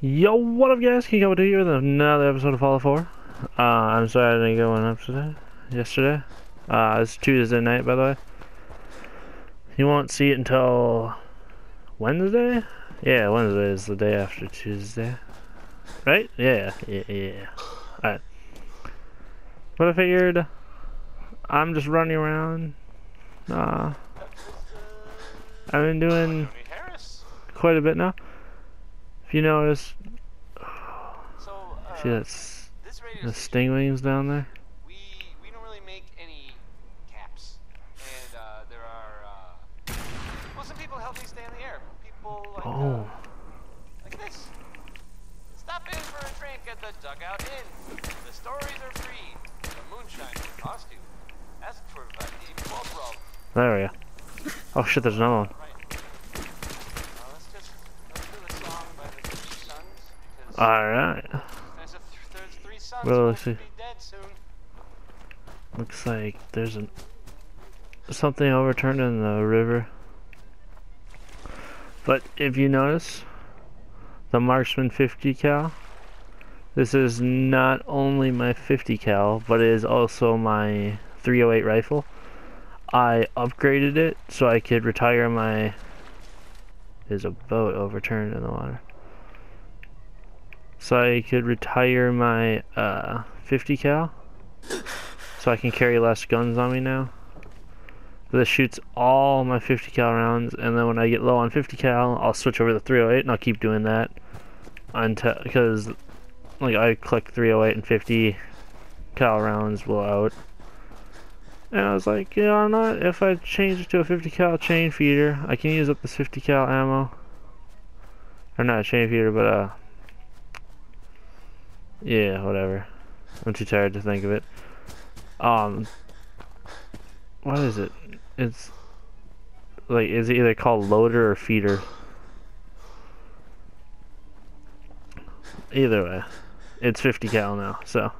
Yo, what up guys? King Coming to you with another episode of Fallout 4. Uh, I'm sorry I didn't get one up today, yesterday. Uh, it's Tuesday night, by the way. You won't see it until Wednesday? Yeah, Wednesday is the day after Tuesday. Right? Yeah, yeah, yeah. Alright. But I figured I'm just running around. Uh, I've been doing quite a bit now. If you notice, So, uh, see that's the station, stingwings down there? we we don't really make any caps, and uh, there are uh, well, some people help me stay in the air. People like Oh. uh, like this. Stop in for a drink at the Dugout Inn. The stories are free. The moonshine will cost you. Ask for Vadim. There we go. Oh shit, there's another one. Right. Uh, let's just let's do the song by the Three Sons because Alright. there's a th- there's three sons Well, let's see. be dead soon. Looks like there's an something overturned in the river. But if you notice, the Marksman 50 cal, this is not only my 50 cal, but it is also my 308 rifle. I upgraded it so I could retire my. There's a boat overturned in the water. So I could retire my uh, 50 cal so I can carry less guns on me now. This shoots all my 50 cal rounds, and then when I get low on 50 cal, I'll switch over to 308, and I'll keep doing that until because like I collect 308 and 50 cal rounds will out. And I was like, you know, I'm not if I change it to a 50 cal chain feeder, I can use up this 50 cal ammo. Or not a chain feeder, but uh, yeah, whatever. I'm too tired to think of it. Um, what is it? It's like is it either called loader or feeder? Either way, it's 50 cal now. So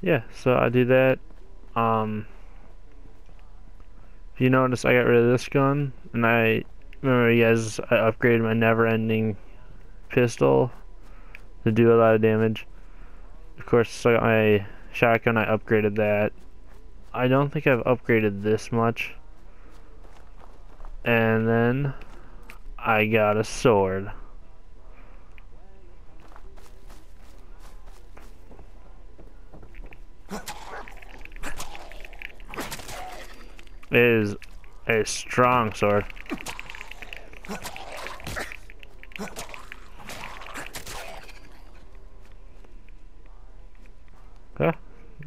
yeah, so I do that. Um, if you notice, I got rid of this gun, and I remember you guys. I upgraded my never-ending pistol to do a lot of damage. Of course, I my shotgun, I upgraded that. I don't think I've upgraded this much. And then I got a sword. It is a strong sword. Okay,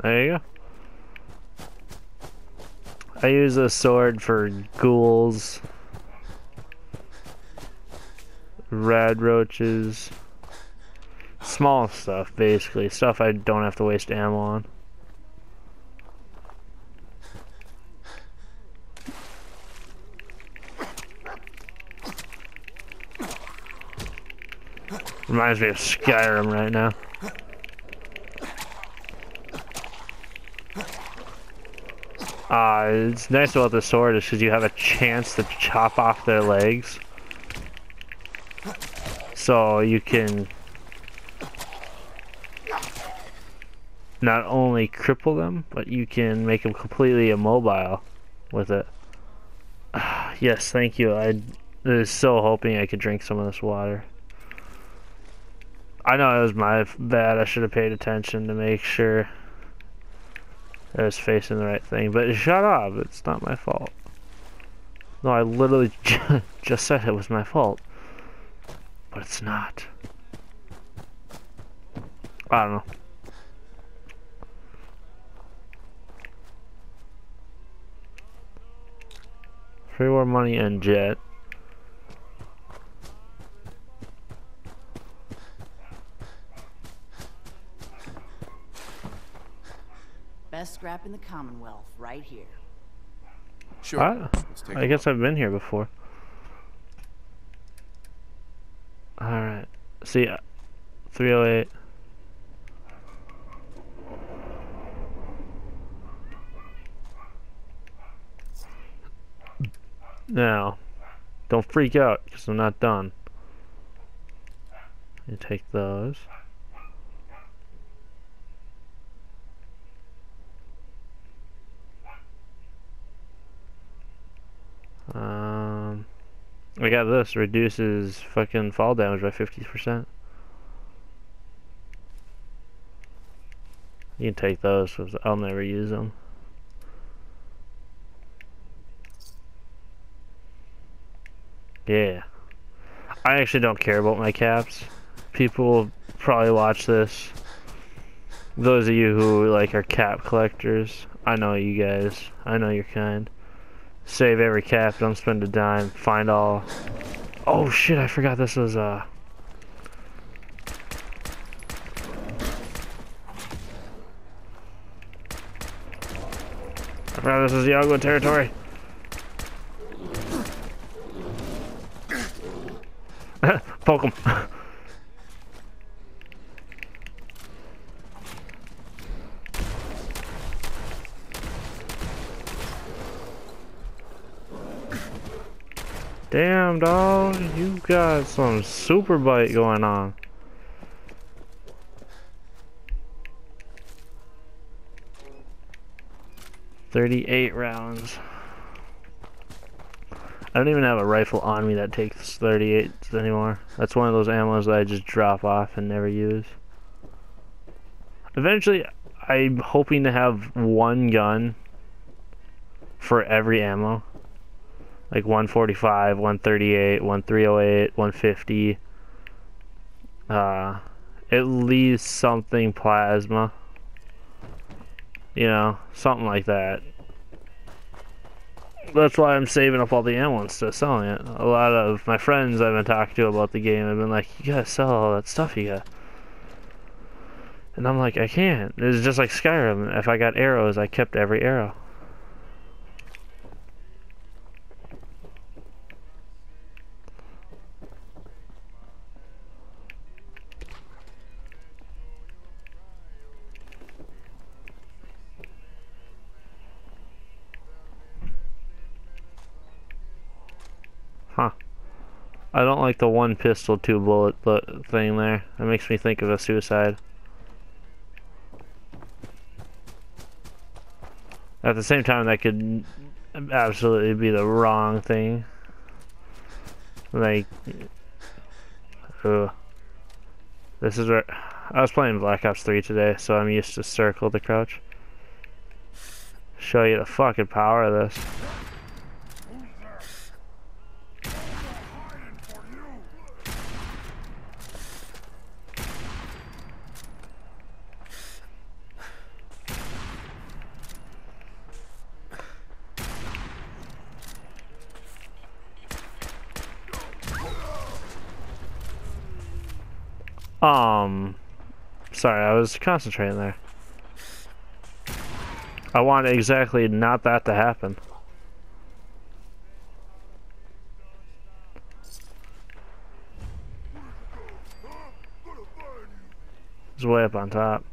there you go. I use a sword for ghouls, radroaches, small stuff basically, stuff I don't have to waste ammo on. Reminds me of Skyrim right now. Uh, it's nice about the sword is because you have a chance to chop off their legs. So you can not only cripple them, but you can make them completely immobile with it. Yes, thank you. I was so hoping I could drink some of this water. I know it was my bad. I should have paid attention to make sure I was facing the right thing. But shut up. It's not my fault. No, I literally just said it was my fault. But it's not. I don't know. Free war money and jet. Scrap in the Commonwealth, right here. Sure. Ah, Let's take I a guess. I've been here before. Alright. See, uh, 308. Now, Don't freak out, because I'm not done. You take those. I got this. Reduces fucking fall damage by 50%. You can take those, I'll never use them. Yeah. I actually don't care about my caps. People probably watch this. Those of you who like are cap collectors, I know you guys. I know you're kind. Save every cap, don't spend a dime, find all. Oh shit, I forgot this was uh I forgot this is Yao guai territory. Poke him. Damn, dog. You got some super bite going on. Thirty-eight rounds. I don't even have a rifle on me that takes 38s anymore. That's one of those ammos that I just drop off and never use. Eventually, I'm hoping to have one gun for every ammo. Like 145, 138, 1308, 150. Uh, at least something plasma. You know, something like that that's why I'm saving up all the ammo instead of selling it. A lot of my friends I've been talking to about the game have been like, you gotta sell all that stuff you got. And I'm like, I can't. It's just like Skyrim. If I got arrows, I kept every arrow. I don't like the one pistol, two bullet thing there. It makes me think of a suicide. At the same time, that could absolutely be the wrong thing. Like, ugh. This is where I was playing Black Ops 3 today, so I'm used to circle the crouch. Show you the fucking power of this. Um, sorry, I was concentrating there. I want exactly not that to happen. It's way up on top.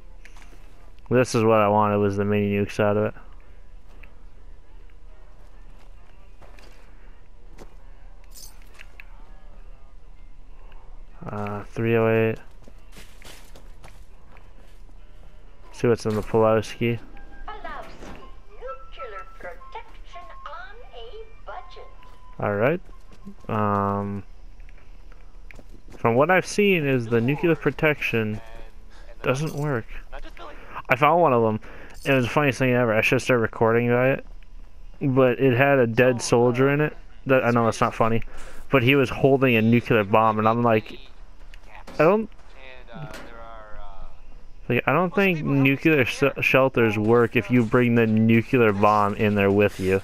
This is what I wanted was the mini nukes out of it. Uh, 308. See what's in the Pulowski. Alright. Um, from what I've seen is the nuclear protection doesn't work. I found one of them. It was the funniest thing ever. I should start recording about it. But it had a dead soldier in it. That I know that's not funny. But he was holding a nuclear bomb and I'm like I don't like, I don't think nuclear sh shelters work if you bring the nuclear bomb in there with you.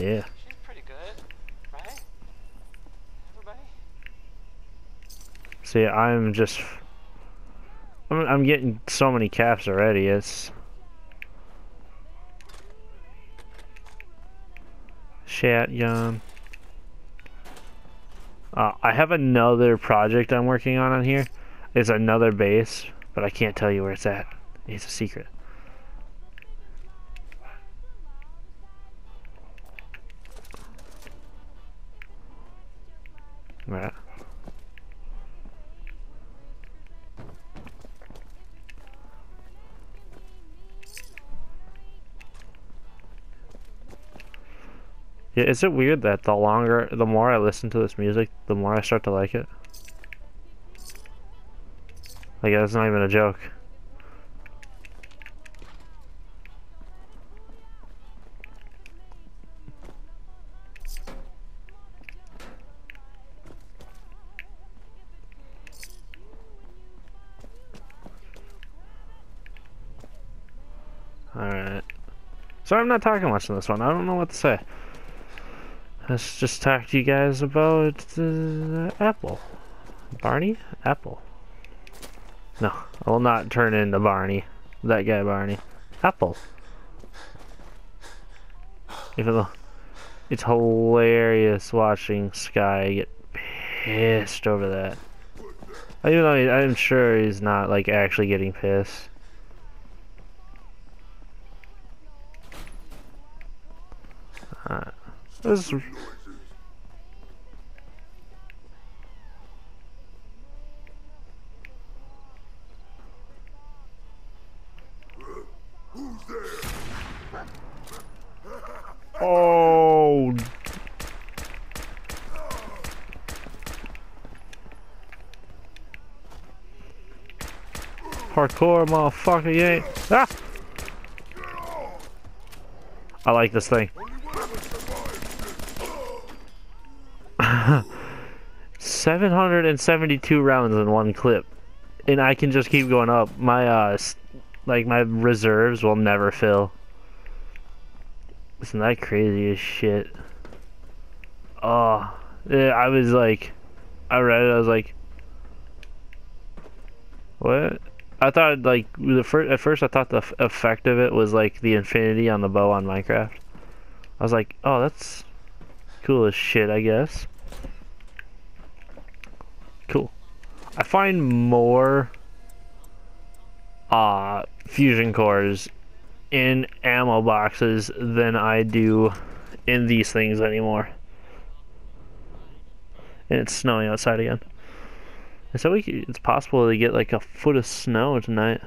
Yeah. She's pretty good, right? Everybody? See, I'm just... I'm, I'm getting so many caps already, it's... Shotgun. Uh, I have another project I'm working on on here. It's another base, but I can't tell you where it's at. It's a secret. Yeah, is it weird that the longer, the more I listen to this music, the more I start to like it? Like, that's not even a joke. Alright. Sorry I'm not talking much in this one. I don't know what to say. Let's just talk to you guys about uh, Apple. Barney? Apple. No, I will not turn into Barney. That guy Barney. Apple. Even though it's hilarious watching Sky get pissed over that. Even though I'm sure he's not like actually getting pissed. Uh, this is Oh. Hardcore motherfucker, ain't. Ah! I like this thing. 772 rounds in one clip. And I can just keep going up. My, uh, like, my reserves will never fill. Isn't that crazy as shit? Oh, yeah, I was like, I read it, I was like, what? I thought like the first at first I thought the effect of it was like the infinity on the bow on Minecraft. I was like, oh, that's cool as shit, I guess. Cool. I find more uh fusion cores in ammo boxes than I do in these things anymore. And it's snowing outside again. So we it's possible to get like a foot of snow tonight.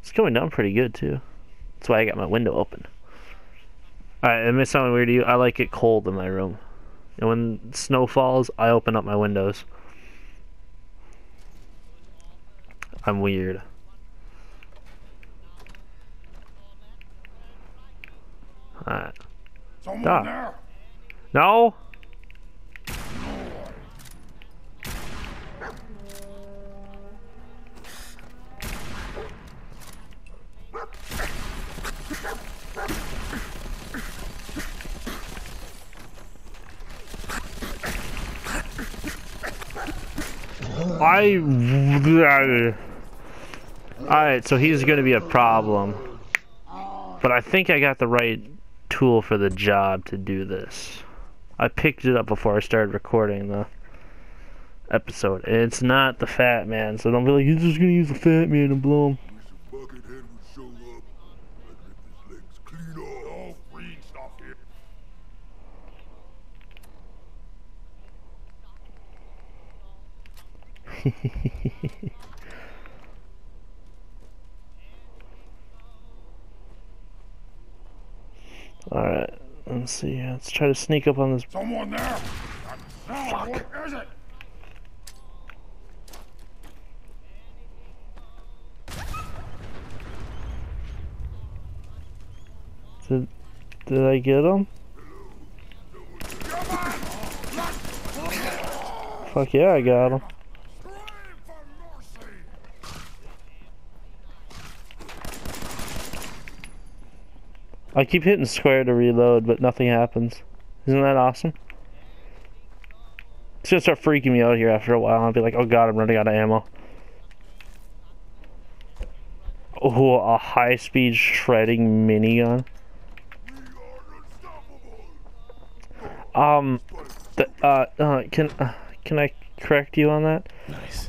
It's coming down pretty good too. That's why I got my window open. Alright, it may sound weird to you. I like it cold in my room. And when snow falls, I open up my windows. I'm weird. Alright. Stop. there? No? I. Alright, so he's gonna be a problem. But I think I got the right tool for the job to do this. I picked it up before I started recording the episode. And it's not the fat man, so don't be like, he's just gonna use the fat man and blow him. Wish a buckethead would show up. I'd rip his legs clean off. All free stuff here. Alright, let's see. Let's try to sneak up on this. Someone there? Now, what is it? Did, did I get him? Fuck yeah, I got him. I keep hitting square to reload, but nothing happens. Isn't that awesome? It's gonna start freaking me out here after a while. I'll be like, oh god, I'm running out of ammo. Oh, a high-speed shredding minigun. Um, The, uh, uh, can uh, can I correct you on that? Nice.